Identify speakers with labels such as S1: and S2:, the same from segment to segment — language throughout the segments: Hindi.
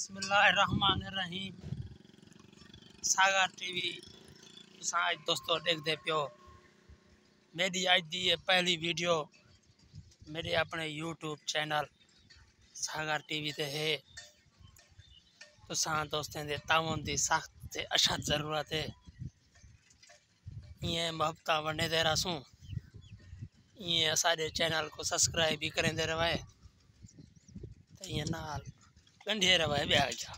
S1: बसमीम सागर टीवी अज दोस्तों, देखते पियो। मेरी अज दी पहली वीडियो, मेरे अपने यूट्यूब चैनल सागर टीवी ते है। तुसां दोस्तें दे तावन दी सख्त ते अशद ज़रूरत है। इं मोहब्बत वंडे दे रसूं इं असांजे चैनल को सब्सक्राइब भी करेंदे रहे तो इं नाल कंढे रहे ब्याह क्या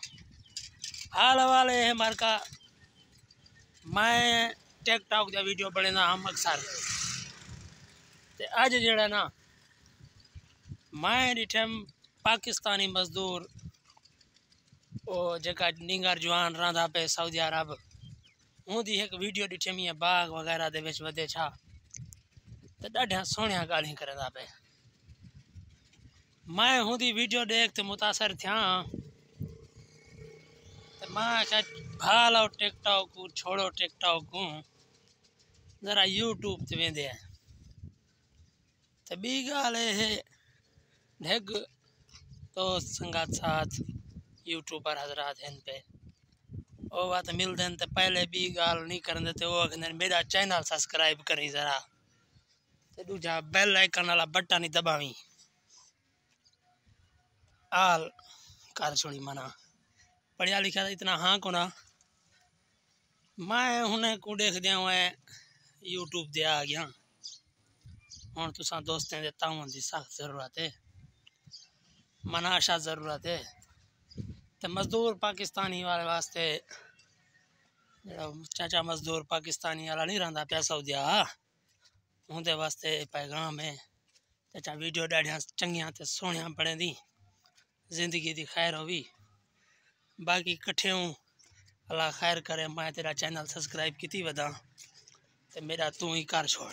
S1: हाल वाले है मारका मैं टिकटॉक का वीडियो बनेना हम अक्सर। ते अज जड़ा ना, मैं डिठम पाकिस्तानी मजदूर वो जेका निंगर जवान रहा पे सऊदी अरब उनकी एक वीडियो डिठम ईअं बाग वग़ैरह के विच वधे छा। त ॾाढिया सोहणिया ॻाल्हियूं करंदा पे। मैं हुंदी वीडियो देख ते मुतासर थिया। त माँ भाल और टिकटॉक को, छोड़ो टिकटॉक को। ज़रा यूट्यूब ते वेंदे त ॿी ॻाल्हि है, ढिग दोस्त संगत साथ यूट्यूबर हजरात हैं पे। वो बात मिलते हैं तो पहले भी गाल नहीं कर देते वो कहते मेरा चैनल सब्सक्राइब करी ज़रा। तो दूजा बेल आइकन वाला बटन ही दबावी। आल कर छोड़ी मना। पढ़िया लिखा इतना हाँ को ना मैं हुने को देख दिया हुआ यूट्यूब दे आ गया। हूँ तुसा दोस्तें दे तावन की सख्त ज़रूरत है मना आशा ज़रूरत है तो मजदूर पाकिस्तानी वाले वास्ते चाचा मजदूर पाकिस्तानी वाला नहीं रहा पिया सऊदिया उनके वास्ते पैगाम है चाचा वीडियो ॾाढिया चंगिया तो सोहणिया बने दी। ज़िंदगी दी खैर होवी बाकी कट्ठे हूँ। अल्लाह खैर करे, मैं तेरा चैनल सब्सक्राइब की वधा तो मेरा तू ही घर छोड़।